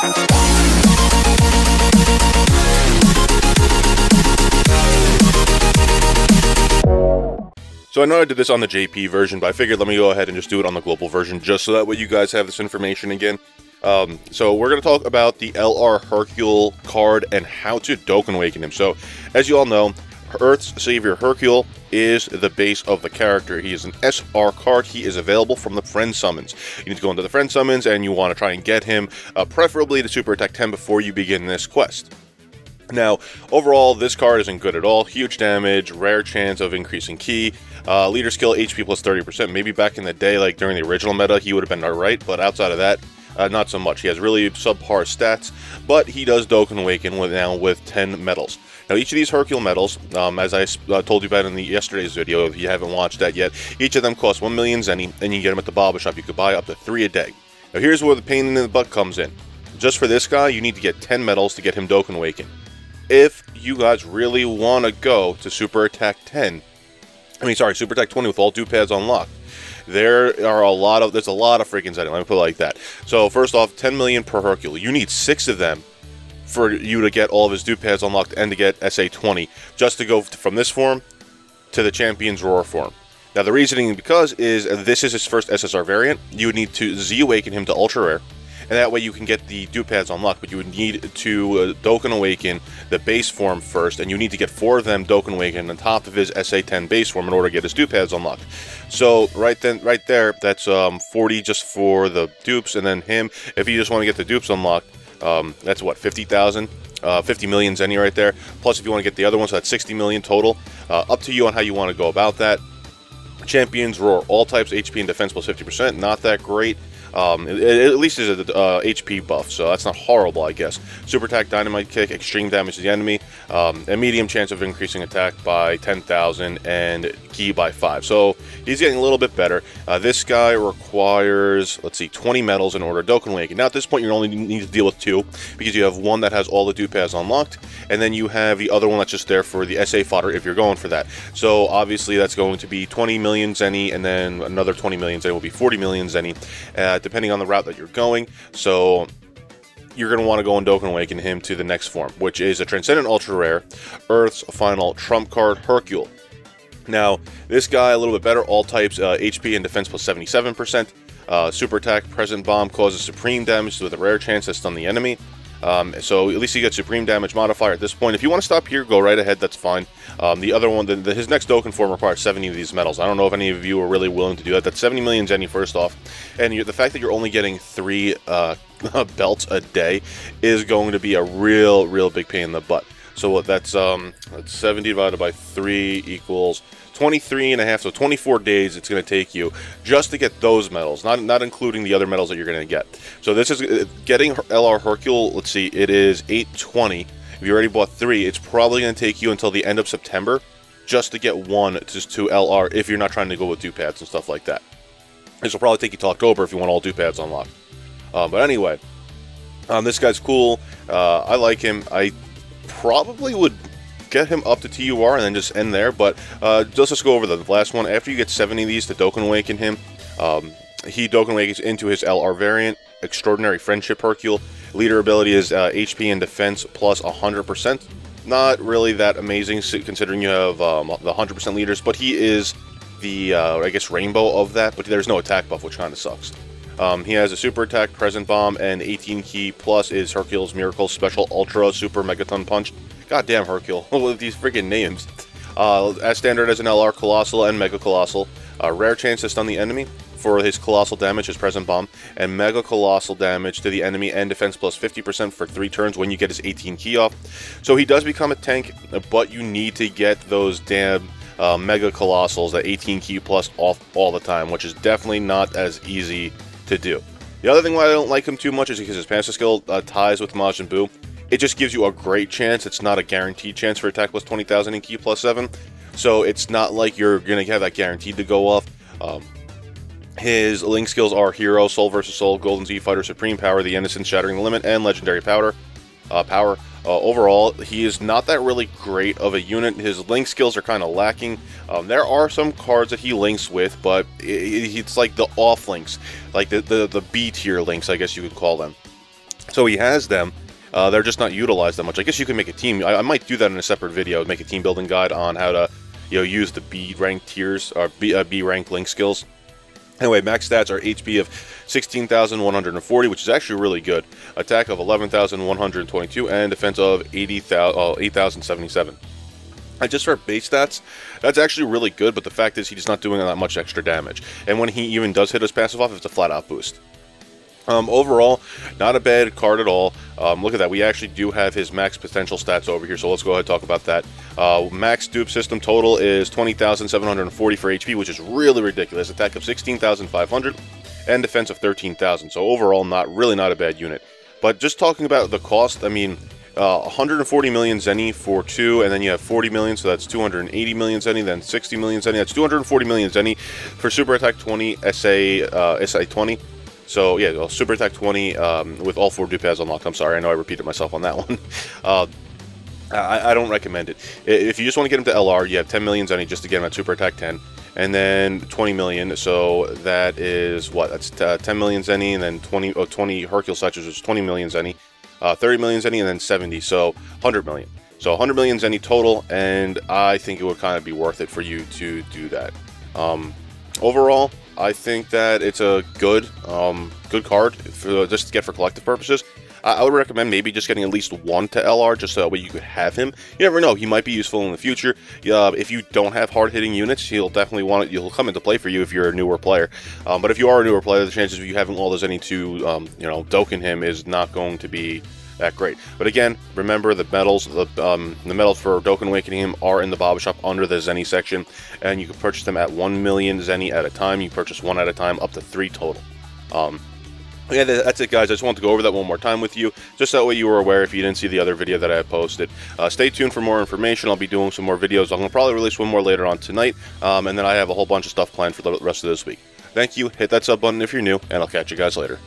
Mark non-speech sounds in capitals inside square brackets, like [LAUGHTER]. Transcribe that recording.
So I know I did this on the JP version, but I figured let me go ahead and just do it on the global version, just so that way you guys have this information again. Um, so we're going to talk about the LR Hercule card and how to Dokkan Awaken him. So, as you all know, Earth's Savior Hercule is the base of the character. He is an SR card. He is available from the Friend Summons. You need to go into the Friend Summons and you want to try and get him, uh, preferably to Super Attack 10 before you begin this quest. Now, overall, this card isn't good at all. Huge damage, rare chance of increasing key, uh, leader skill, HP plus 30%. Maybe back in the day, like during the original meta, he would have been alright, but outside of that, uh, not so much. He has really subpar stats, but he does Dokkan Awaken with, now with 10 medals. Now, each of these Hercule medals, um, as I uh, told you about in the yesterday's video, if you haven't watched that yet, each of them costs 1 million Zeni, and you get them at the Baba Shop. You could buy up to 3 a day. Now, here's where the pain in the butt comes in. Just for this guy, you need to get 10 medals to get him Dokkan Awaken if you guys really want to go to Super Attack 10, I mean, sorry, Super Attack 20 with all dupe pads unlocked, there are a lot of, there's a lot of freaking settings. Let me put it like that. So, first off, 10 million per Hercule. You need six of them for you to get all of his dupe pads unlocked and to get SA20, just to go from this form to the Champion's Roar form. Now, the reasoning because is this is his first SSR variant. You would need to Z Awaken him to Ultra Rare and that way you can get the dupe pads unlocked. But you would need to uh, Dokkan Awaken the base form first, and you need to get four of them Dokkan Awaken on top of his SA10 base form in order to get his dupe pads unlocked. So right then, right there, that's um, 40 just for the dupes, and then him, if you just want to get the dupes unlocked, um, that's what 50,000. Uh, 50 million Zeni right there. Plus, if you want to get the other one, so that's 60 million total. Uh, up to you on how you want to go about that. Champions Roar, all types HP and defense plus 50%. Not that great. Um, it, it, at least is a uh, HP buff, so that's not horrible, I guess. Super attack, dynamite kick, extreme damage to the enemy, um, a medium chance of increasing attack by 10,000, and ki by 5. So he's getting a little bit better. Uh, this guy requires, let's see, 20 medals in order to Dokkan Awaken. Now at this point, you only need to deal with two, because you have one that has all the dupe pads unlocked, and then you have the other one that's just there for the SA fodder if you're going for that. So obviously that's going to be 20 million Zeni, and then another 20 million Zeni will be 40 million Zeni. Uh, depending on the route that you're going. So you're going to want to go and Dokkan Awaken him to the next form, which is a Transcendent Ultra Rare, Earth's final trump card, Hercule. Now, this guy, a little bit better, all types, uh, HP and defense plus 77%. Uh, super attack, present bomb causes supreme damage with a rare chance to stun the enemy. Um, so at least you get Supreme Damage modifier at this point. If you want to stop here, go right ahead, that's fine. Um, the other one, the, the, his next Dokkan form requires 70 of these medals. I don't know if any of you are really willing to do that. That's 70 million Zeni first off. And the fact that you're only getting three uh, [LAUGHS] belts a day is going to be a real, real big pain in the butt. So that's, um, that's 70 divided by 3 equals 23 and a half, so 24 days it's going to take you just to get those medals, not not including the other medals that you're going to get. So this is uh, getting LR Hercule. Let's see, it is 820. If you already bought three, it's probably going to take you until the end of September just to get one just to LR if you're not trying to go with pads and stuff like that. This will probably take you till October if you want all pads unlocked. Uh, but anyway, um, this guy's cool. Uh, I like him. I probably would get him up to TUR and then just end there. But uh, let's just go over the last one. After you get 70 of these to Dokkan Awaken him, um, he Dokkan Awakens into his LR variant, Extraordinary Friendship Hercule. Leader ability is uh, HP and defense plus 100%. Not really that amazing considering you have um, the 100% leaders, but he is the, uh, I guess, rainbow of that, but there's no attack buff, which kind of sucks. Um, he has a super attack, present bomb, and 18 ki plus is Hercule's Miracle Special Ultra Super Megaton Punch. Goddamn Hercule [LAUGHS] with these freaking names. Uh, as standard as an LR Colossal and Mega Colossal. Rare chance to stun the enemy for his Colossal damage, his present bomb, and Mega Colossal damage to the enemy and defense plus 50% for 3 turns when you get his 18 ki off. So he does become a tank, but you need to get those damn uh, Mega Colossals at 18 ki plus off all the time, which is definitely not as easy to do. The other thing why I don't like him too much is because his passive skill uh, ties with Majin Buu. It just gives you a great chance. It's not a guaranteed chance for attack plus 20,000 and ki plus 7. So it's not like you're going to have that guaranteed to go off. Um, his link skills are Hero, Soul versus Soul, Golden Z Fighter, Supreme Power, The Innocent, Shattering Limit, and Legendary Powder. Uh, power. Uh, overall, he is not that really great of a unit. His link skills are kind of lacking. Um, there are some cards that he links with, but it, it's like the off links, like the, the, the B tier links, I guess you could call them. So he has them. Uh, they're just not utilized that much. I guess you could make a team. I, I, might do that in a separate video. Make a team building guide on how to, you know, use the B rank tiers or B, uh, B rank link skills. Anyway, max stats are HP of 16,140, which is actually really good. Attack of 11,122, and defense of 80,000, uh, 8,077. And just for base stats, that's actually really good, but the fact is he's not doing that much extra damage. And when he even does hit his passive off, it's a flat out boost. Um, overall, not a bad card at all. Um, look at that. We actually do have his max potential stats over here, so let's go ahead and talk about that. Uh, max dupe system total is 20,740 for HP, which is really ridiculous. Attack of 16,500 and defense of 13,000. So overall, not really not a bad unit. But just talking about the cost, I mean, uh, 140 million Zeni for two, and then you have 40 million, so that's 280 million Zeni, then 60 million Zeni. That's 240 million Zeni for Super Attack 20, SA, uh, SA 20. So yeah, well, Super Attack 20 um, with all four dupads unlocked. I'm sorry, I know I repeated myself on that [LAUGHS] one. Uh, I, I, don't recommend it. If you just want to get him to LR, you have 10 million Zeni just to get him at Super Attack 10, and then 20 million. So that is what? That's uh, 10 million Zeni, and then 20, oh, 20 Hercule Sledges, which is 20 million Zeni, uh, 30 million Zeni, and then 70. So 100 million. So 100 million Zeni total, and I think it would kind of be worth it for you to do that. Um, overall, I think that it's a good, um, good card for just to get for collective purposes. I, I would recommend maybe just getting at least one to LR, just so that way you could have him. You never know; he might be useful in the future. Uh, if you don't have hard-hitting units, he'll definitely want it. He'll come into play for you if you're a newer player. Um, but if you are a newer player, the chances of you having all those any two, um, you know, Dokkan him is not going to be that great. But again, remember the medals, the, um, the medals for Dokkan Awakening are in the Baba Shop under the Zeni section, and you can purchase them at 1 million Zeni at a time. You purchase one at a time, up to three total. Um, yeah, that's it, guys. I just wanted to go over that one more time with you, just that way you were aware if you didn't see the other video that I posted. Uh, stay tuned for more information. I'll be doing some more videos. I'm going to probably release one more later on tonight, um, and then I have a whole bunch of stuff planned for the rest of this week. Thank you. Hit that sub button if you're new, and I'll catch you guys later.